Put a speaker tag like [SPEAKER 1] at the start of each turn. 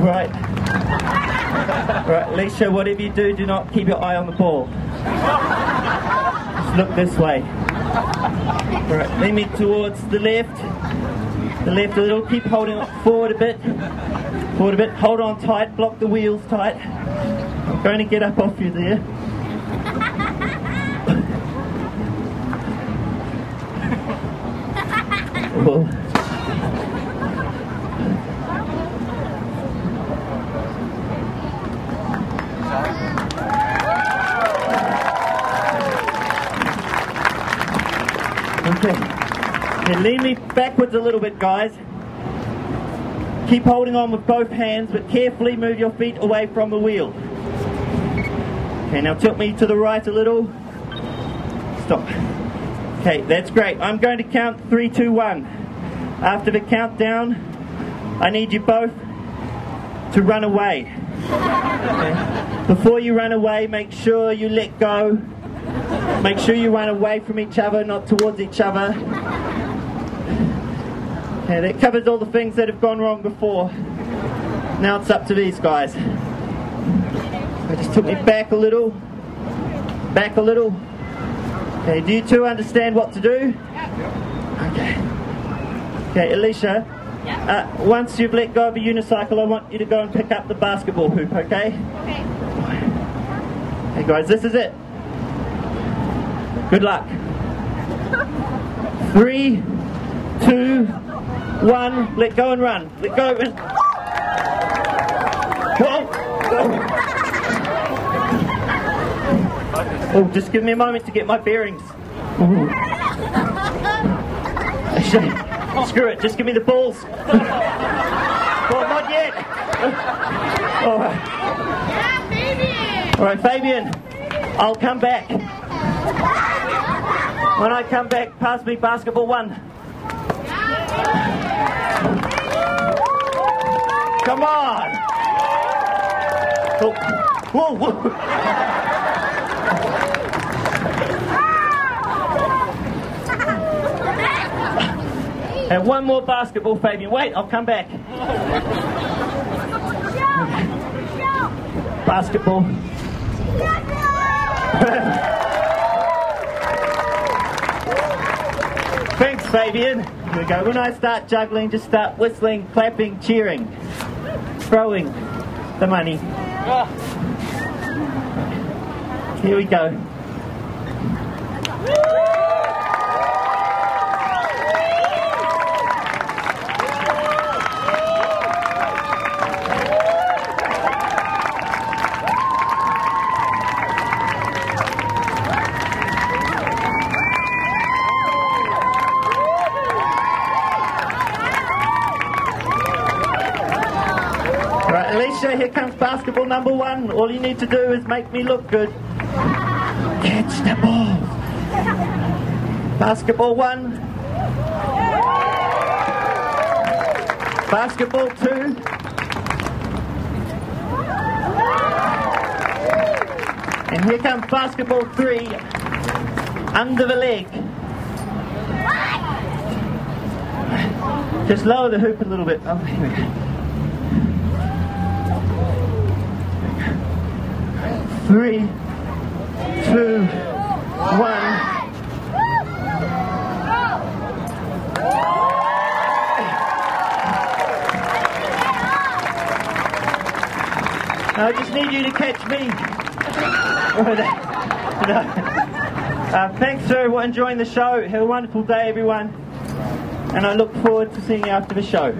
[SPEAKER 1] Right. Right, Alicia, whatever you do, do not keep your eye on the ball. Just look this way. Right, lean me towards the left. The left a little. Keep holding it forward a bit. Forward a bit. Hold on tight. Block the wheels tight. I'm going to get up off you there. Whoa. Okay. Lean me backwards a little bit, guys. Keep holding on with both hands, but carefully move your feet away from the wheel. Okay, now tilt me to the right a little. Stop. Okay, that's great. I'm going to count three, two, one. After the countdown, I need you both to run away. Okay. Before you run away, make sure you let go. Make sure you run away from each other, not towards each other. Okay, that covers all the things that have gone wrong before. Now it's up to these guys. I just took me back a little. Back a little. Okay, do you two understand what to do? Okay. Okay, Alicia. Uh, once you've let go of the unicycle, I want you to go and pick up the basketball hoop, okay?
[SPEAKER 2] Okay.
[SPEAKER 1] Hey guys, this is it. Good luck. Three, two, one. Let go and run. Let go. And... Whoa. Oh, just give me a moment to get my bearings. Screw it, just give me the balls. well, not yet. All right.
[SPEAKER 2] Yeah, baby.
[SPEAKER 1] All right, Fabian, I'll come back. When I come back, pass me basketball one. Come on. Oh. Whoa, whoa. And one more basketball, Fabian. Wait, I'll come back. Basketball. Fabian. Here we go. When I start juggling, just start whistling, clapping, cheering, throwing the money. Here we go. Alicia, here comes basketball number one. All you need to do is make me look good. Catch the ball. Basketball one. Basketball two. And here comes basketball three. Under the leg. Just lower the hoop a little bit. Oh, here we go. Three, two, one. I just need you to catch me. Uh, thanks for enjoying the show. Have a wonderful day, everyone. And I look forward to seeing you after the show.